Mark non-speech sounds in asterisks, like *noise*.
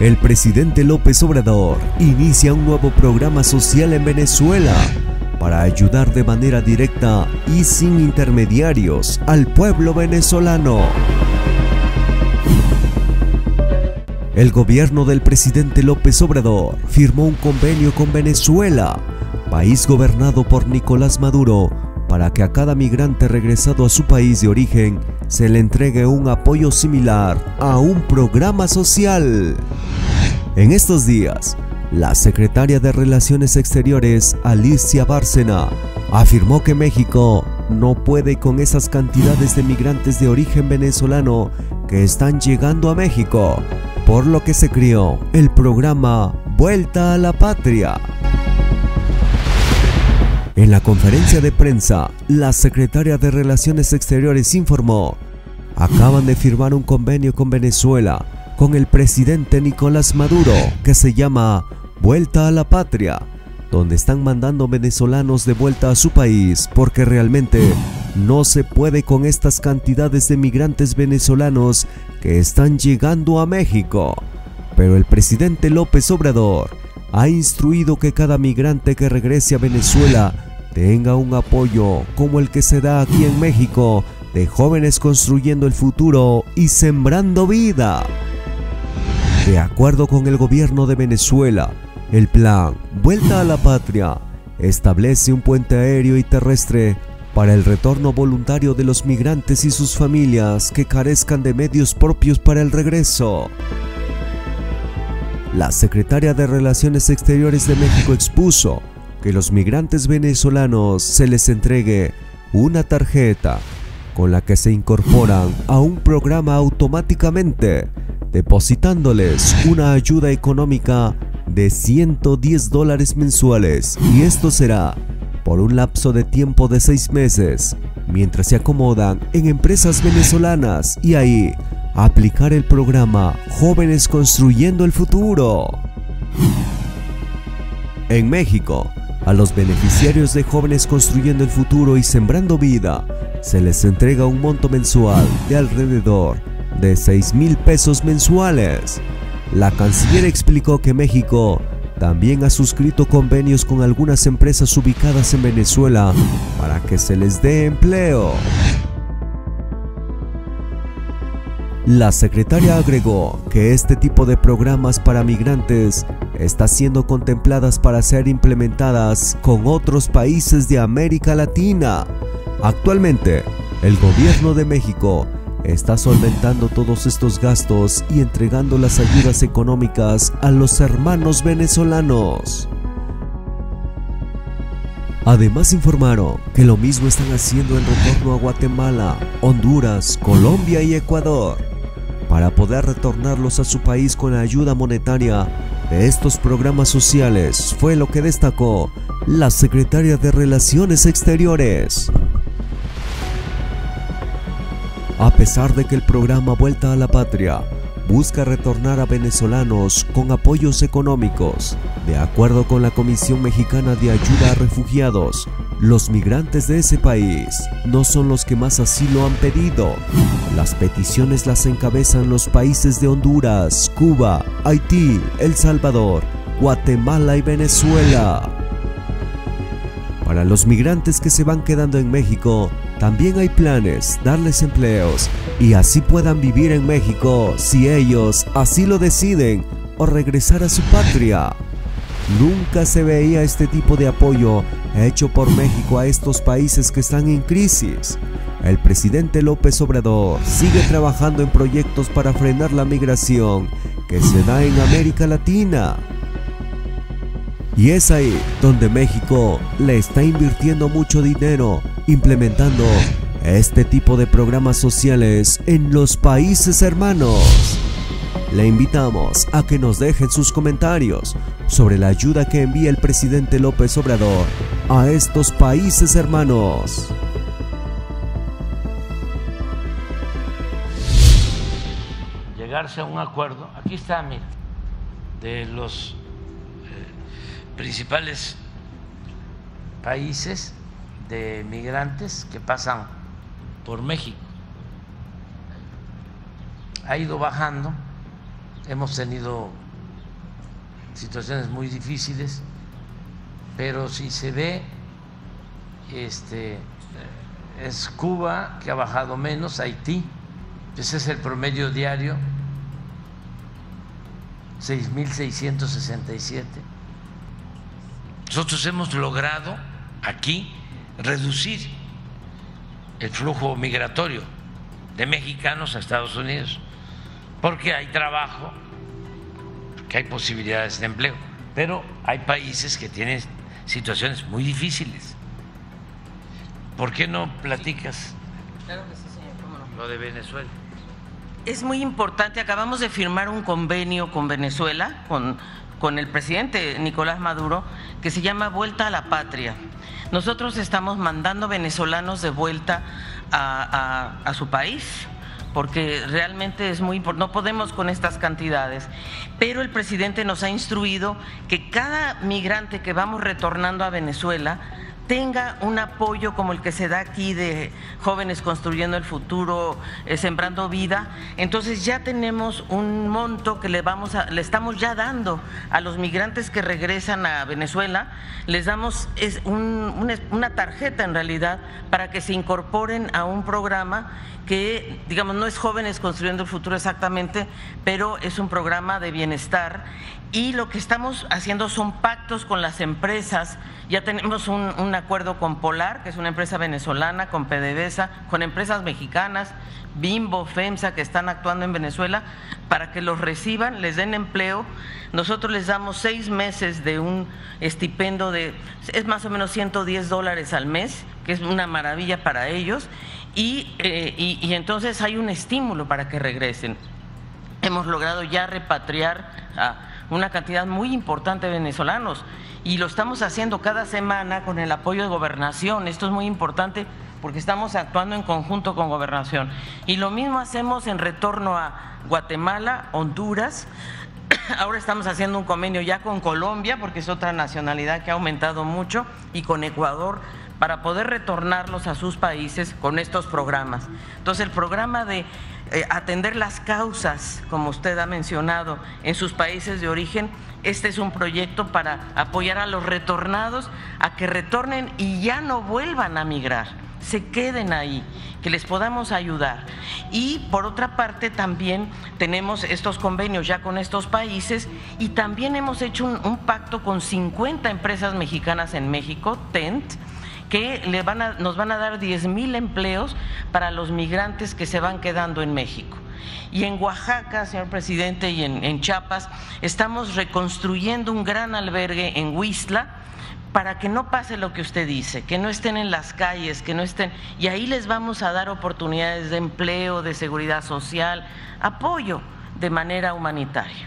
El presidente López Obrador inicia un nuevo programa social en Venezuela para ayudar de manera directa y sin intermediarios al pueblo venezolano. El gobierno del presidente López Obrador firmó un convenio con Venezuela, país gobernado por Nicolás Maduro, para que a cada migrante regresado a su país de origen se le entregue un apoyo similar a un programa social. En estos días, la secretaria de Relaciones Exteriores, Alicia Bárcena, afirmó que México no puede con esas cantidades de migrantes de origen venezolano que están llegando a México, por lo que se crió el programa Vuelta a la Patria. En la conferencia de prensa, la secretaria de Relaciones Exteriores informó, acaban de firmar un convenio con Venezuela con el presidente Nicolás Maduro que se llama Vuelta a la Patria, donde están mandando venezolanos de vuelta a su país porque realmente no se puede con estas cantidades de migrantes venezolanos que están llegando a México. Pero el presidente López Obrador ha instruido que cada migrante que regrese a Venezuela tenga un apoyo como el que se da aquí en México de jóvenes construyendo el futuro y sembrando vida. De acuerdo con el gobierno de Venezuela, el plan Vuelta a la Patria establece un puente aéreo y terrestre para el retorno voluntario de los migrantes y sus familias que carezcan de medios propios para el regreso. La secretaria de Relaciones Exteriores de México expuso que los migrantes venezolanos se les entregue una tarjeta con la que se incorporan a un programa automáticamente, depositándoles una ayuda económica de 110 dólares mensuales y esto será por un lapso de tiempo de seis meses, mientras se acomodan en empresas venezolanas y ahí aplicar el programa Jóvenes Construyendo el Futuro. En México, a los beneficiarios de Jóvenes Construyendo el Futuro y Sembrando Vida se les entrega un monto mensual de alrededor de 6 mil pesos mensuales. La canciller explicó que México también ha suscrito convenios con algunas empresas ubicadas en Venezuela para que se les dé empleo. La secretaria agregó que este tipo de programas para migrantes está siendo contempladas para ser implementadas con otros países de América Latina. Actualmente, el gobierno de México está solventando todos estos gastos y entregando las ayudas económicas a los hermanos venezolanos. Además informaron que lo mismo están haciendo en retorno a Guatemala, Honduras, Colombia y Ecuador para poder retornarlos a su país con la ayuda monetaria de estos programas sociales, fue lo que destacó la secretaria de Relaciones Exteriores. A pesar de que el programa Vuelta a la Patria busca retornar a venezolanos con apoyos económicos. De acuerdo con la Comisión Mexicana de Ayuda a Refugiados, los migrantes de ese país no son los que más asilo han pedido. Las peticiones las encabezan los países de Honduras, Cuba, Haití, El Salvador, Guatemala y Venezuela. Para los migrantes que se van quedando en México, también hay planes darles empleos y así puedan vivir en México si ellos así lo deciden o regresar a su patria. Nunca se veía este tipo de apoyo hecho por México a estos países que están en crisis. El presidente López Obrador sigue trabajando en proyectos para frenar la migración que se da en América Latina. Y es ahí donde México le está invirtiendo mucho dinero implementando este tipo de programas sociales en los países hermanos. Le invitamos a que nos dejen sus comentarios sobre la ayuda que envía el presidente López Obrador a estos países hermanos. Llegarse a un acuerdo, aquí está, mira, de los principales países de migrantes que pasan por México. Ha ido bajando, hemos tenido situaciones muy difíciles, pero si se ve, este, es Cuba que ha bajado menos, Haití, ese es el promedio diario, 6.667. Nosotros hemos logrado aquí reducir el flujo migratorio de mexicanos a Estados Unidos, porque hay trabajo, que hay posibilidades de empleo, pero hay países que tienen situaciones muy difíciles. ¿Por qué no platicas Claro que sí, señor, cómo no. lo de Venezuela? Es muy importante, acabamos de firmar un convenio con Venezuela, con, con el presidente Nicolás Maduro, que se llama Vuelta a la Patria. Nosotros estamos mandando venezolanos de vuelta a, su país, porque realmente es muy importante, no podemos con estas cantidades, pero el presidente nos ha instruido que cada migrante que vamos retornando a Venezuela tenga un apoyo como el que se da aquí de jóvenes construyendo el futuro, eh, sembrando vida. Entonces ya tenemos un monto que le vamos a, le estamos ya dando a los migrantes que regresan a Venezuela, les damos es un- una, una tarjeta en realidad para que se incorporen a un programa que, digamos, no es jóvenes construyendo el futuro exactamente, pero es un programa de bienestar y lo que estamos haciendo son pactos con las empresas. Ya tenemos un, acuerdo con Polar, que es una empresa venezolana, con PDVSA, con empresas mexicanas, Bimbo, FEMSA, que están actuando en Venezuela, para que los reciban, les den empleo. Nosotros les damos seis meses de un estipendio de, es más o menos 110 dólares al mes, que es una maravilla para ellos. Y, eh, y- y entonces hay un estímulo para que regresen hemos logrado ya repatriar a una cantidad muy importante de venezolanos y lo estamos haciendo cada semana con el apoyo de gobernación. Esto es muy importante porque estamos actuando en conjunto con gobernación. Y lo mismo hacemos en retorno a Guatemala, Honduras. *coughs* Ahora estamos haciendo un convenio ya con Colombia, porque es otra nacionalidad que ha aumentado mucho, y con Ecuador, para poder retornarlos a sus países con estos programas. Entonces, el programa de eh, atender las causas, como usted ha mencionado, en sus países de origen, este es un proyecto para apoyar a los retornados a que retornen y ya no vuelvan a migrar, se queden ahí, que les podamos ayudar. Y por otra parte también tenemos estos convenios ya con estos países y también hemos hecho un, pacto con 50 empresas mexicanas en México, TENT, que le van a- nos van a dar 10 mil empleos para los migrantes que se van quedando en México. Y en Oaxaca, señor presidente, y en, en Chiapas, estamos reconstruyendo un gran albergue en Huistla para que no pase lo que usted dice, que no estén en las calles, que no estén, y ahí les vamos a dar oportunidades de empleo, de seguridad social, apoyo de manera humanitaria.